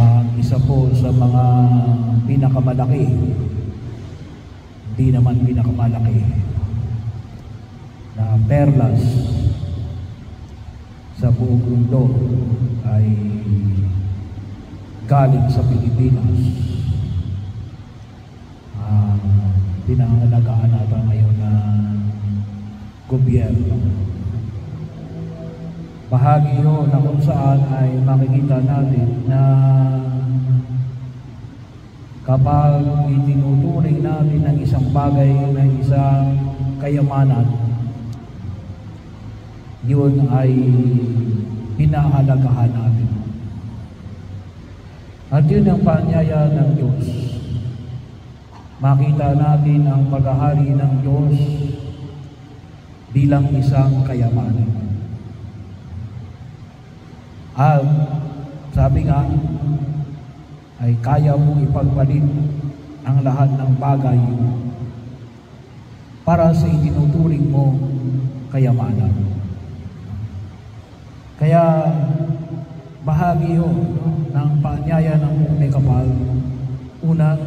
ang isa po sa mga pinakamalaki, hindi naman pinakamalaki, na perlas sa buong mundo ay galing sa Pilipinas. Uh, pinangalagaan natin ngayon na gobyerno. Bahagi yun na kung saan ay makikita natin na kapag itinuturing natin ng isang bagay na isang kayamanan, yun ay pinahalagahan natin. At yun ang panyaya ng Diyos. Makita natin ang paghahari ng Diyos bilang isang kayamanan. At sabi nga, ay kaya mong ipagpalit ang lahat ng bagay para sa itinuturing mo kayamanan. Kaya bahagi yun no, ng paanyaya ng may kapal. Unang,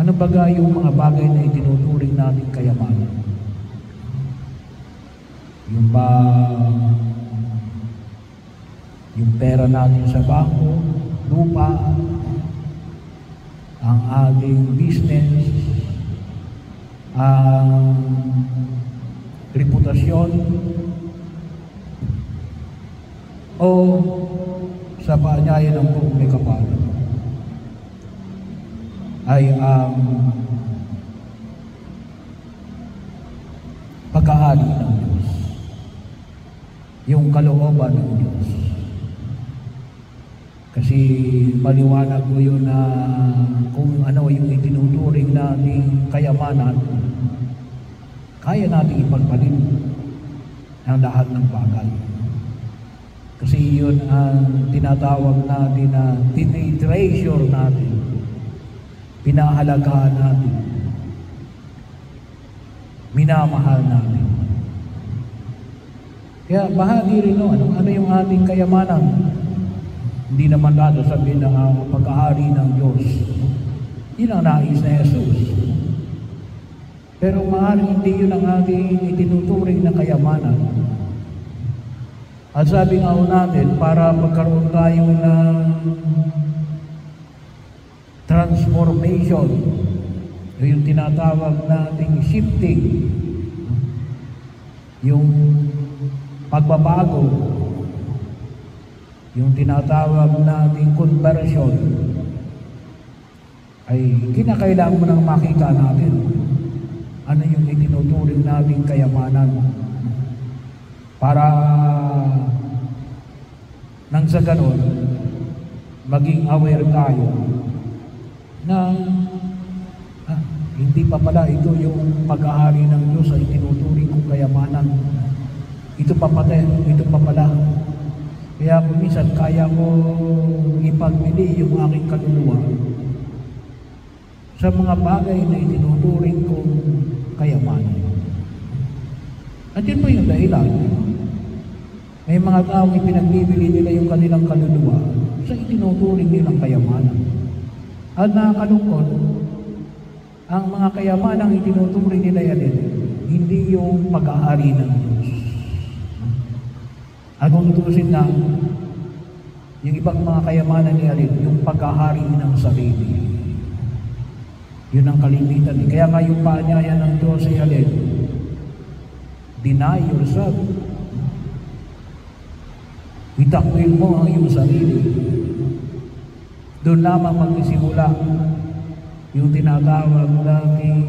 ano baga yung mga bagay na itinuturing natin kayamanan? Yung ba yung pera natin sa bangko, lupa, ang ating business, ang reputasyon, o sa paanyaya ng buong may kapal ay ang pag-aari ng Diyos, yung kalooban ng Diyos. Kasi maliwanag mo yun na kung ano yung itinuturing nating kayamanan, kaya nating ipagpalit ang lahat ng bagay. Kasi yun ang tinatawag natin na tinitreasure natin, pinahalagahan natin, minamahal natin. Kaya bahagi rin no, ano, ano yung ating kayamanan, hindi naman natin sabihin ng ang pag-ahari ng Diyos. Yun ang nais na Jesus. Pero maaaring hindi yun ang ating itinuturing na kayamanan. At sabi nga natin, para magkaroon tayo ng transformation, yung tinatawag nating shifting, yung pagbabago, yung tinatawag nating conversion ay kinakailangan mo nang makita natin ano yung itinuturing nating kayamanan para nang sa ganon maging aware tayo na ah, hindi pa pala ito yung pag-ahari ng Diyos ay tinuturing kong kayamanan. Ito pa pala, ito pa pala kaya kung minsan kaya ko ipagmili yung aking kaluluwa sa mga bagay na itinuturing kong kayamanan. At yun po yung dahilan. May mga taong ipinagbibili nila yung kanilang kaluluwa sa itinuturing nilang kayamanan. At nakakalungkot, ang mga kayamanang itinuturing nila yan hindi yung pag-aari ng Diyos. At kung tutusin na, yung ibang mga kayamanan ni Alin, yung pag-ahari ng sarili. Yun ang kalimitan. Kaya nga yung paanyaya ng Diyos ay Alin, deny yourself. Itakwil mo ang iyong sarili. Doon lamang magsisimula yung tinatawag nating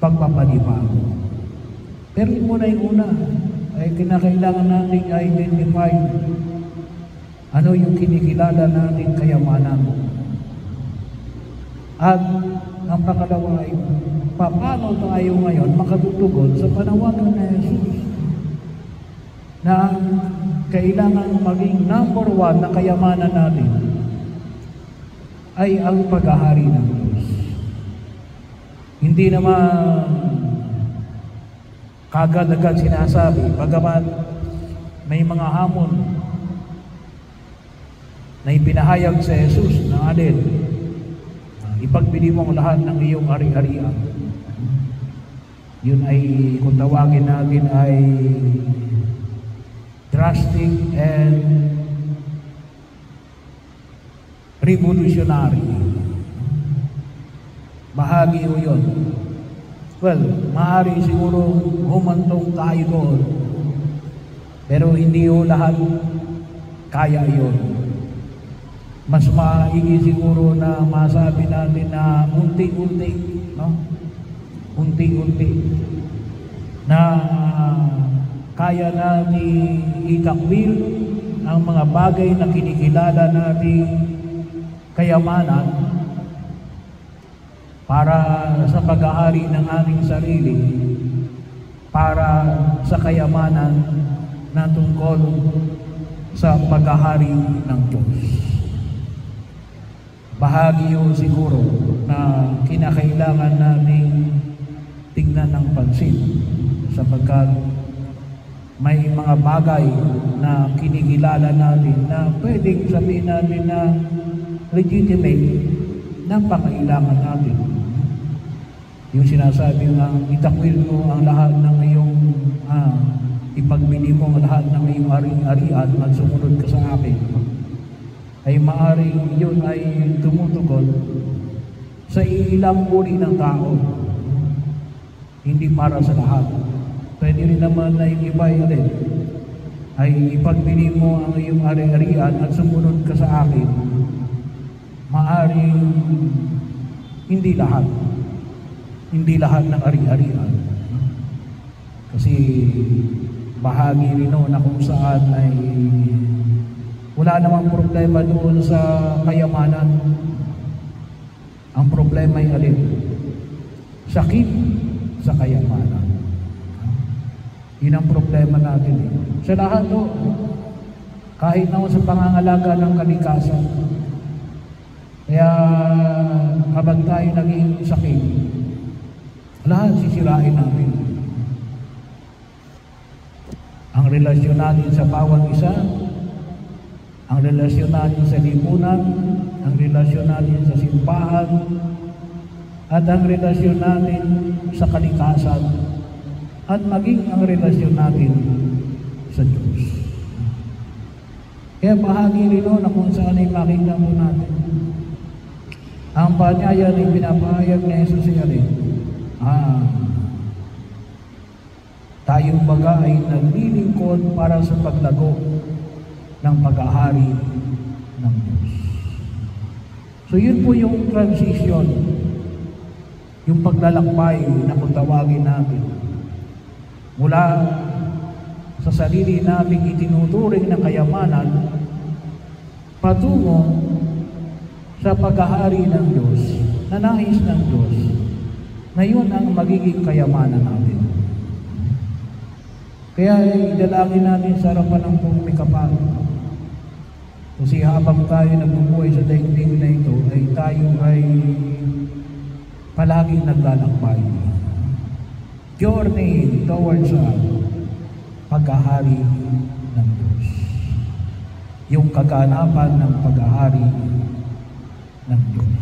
pagpapalibago. Pero yun muna yung una, ay kinakailangan natin identify ano yung kinikilala natin kayamanan. At ang pangalawa ay paano tayo ngayon makatutugon sa panawagan na Jesus na kailangan maging number one na kayamanan natin ay ang paghahari ng Diyos. Hindi naman kagad-agad sinasabi, bagamat may mga hamon na ipinahayag sa Jesus na alin, uh, ipagbili mo ang lahat ng iyong ari-arian. Yun ay, kung tawagin natin ay drastic and revolutionary. Bahagi o yun. Well, maaari siguro humantong tayo doon. Pero hindi ho lahat kaya yun. Mas maigi siguro na masabi natin na unti-unti, no? Unti-unti na kaya natin ikakwil ang mga bagay na kinikilala natin kayamanan para sa pag-aari ng ating sarili, para sa kayamanan na tungkol sa pag-ahari ng Diyos. Bahagi yun siguro na kinakailangan nating tingnan ng pansin sapagkat may mga bagay na kinikilala natin na pwedeng sabihin natin na legitimate na pakailangan natin. Yung sinasabi nga, itakwil mo ang lahat ng iyong, ah, ipagbili mo ang lahat ng iyong ari-arian at sumunod ka sa akin. Ay maaring yun ay tumutugon sa ilang uri ng tao. Hindi para sa lahat. Pwede rin naman na yung iba ay alin, ay ipagbili mo ang iyong ari-arian at sumunod ka sa akin. Maaring hindi lahat hindi lahat ng ari-arian. Kasi bahagi rin no, na kung saan ay wala namang problema doon sa kayamanan. Ang problema ay alin? Sakit sa kayamanan. Yun ang problema natin. Eh. Sa lahat no, kahit na sa pangangalaga ng kalikasan. Kaya habang tayo naging sakit, lahat sisirain namin. Ang relasyon natin sa bawat isa, ang relasyon natin sa lipunan, ang relasyon natin sa simbahan, at ang relasyon natin sa kalikasan, at maging ang relasyon natin sa Diyos. Kaya bahagi rin na kung saan ay makita mo natin. Ang panyaya ni pinapahayag ni Jesus ay Ah, tayong baga ay naglilingkod para sa paglago ng pag-ahari ng Diyos. So yun po yung transition, yung paglalakbay na kung tawagin natin. Mula sa sarili nating itinuturing ng kayamanan, patungo sa pag-ahari ng Diyos, na nais ng Diyos, na yun ang magiging kayamanan natin. Kaya idalangin natin sa harapan ng pumikapal. Kasi habang tayo nagbubuhay sa daigdig na ito, ay tayo ay palaging naglalakbay. Journey towards a paghahari ng Diyos. Yung kaganapan ng paghahari ng Diyos.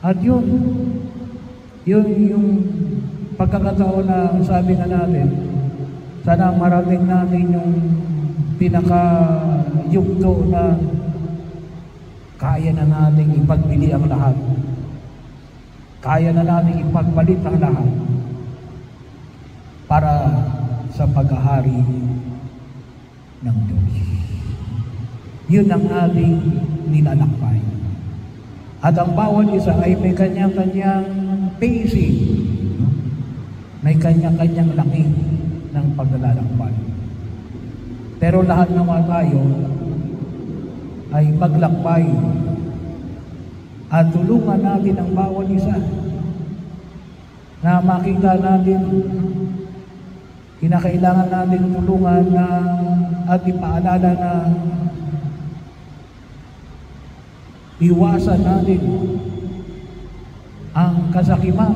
At yun, yun yung pagkakataon na sabi nga natin, sana marating natin yung pinaka-yugto na kaya na nating ipagbili ang lahat. Kaya na nating ipagpalit ang lahat para sa paghahari ng Diyos. Yun ang ating nilalakbay. At ang bawat isa ay may kanya-kanyang pacing. May kanya-kanyang laki ng paglalakbay. Pero lahat naman tayo ay maglakbay at tulungan natin ang bawat isa na makita natin kinakailangan natin tulungan na at ipaalala na iwasan natin ang kasakiman.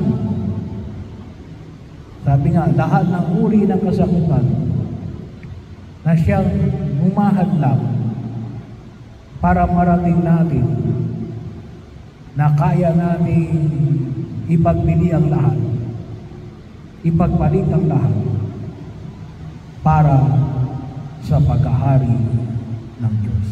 Sabi nga, lahat ng uri ng kasakiman na siyang umahadlang para marating natin na kaya natin ipagbili ang lahat, ipagpalit ang lahat para sa paghahari ng Diyos.